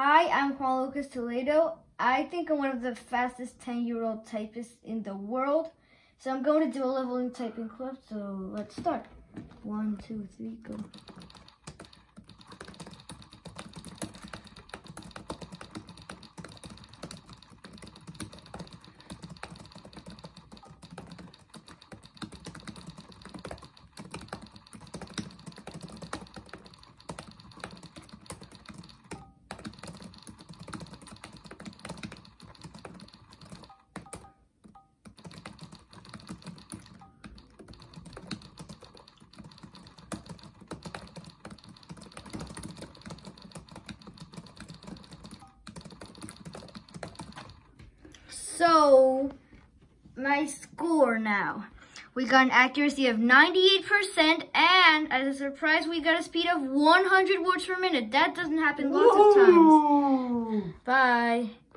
Hi, I'm Juan Lucas Toledo. I think I'm one of the fastest 10 year old typists in the world. So I'm going to do a leveling typing club. So let's start. One, two, three, go. So, my score now. We got an accuracy of 98%, and as a surprise, we got a speed of 100 words per minute. That doesn't happen lots of times. Bye.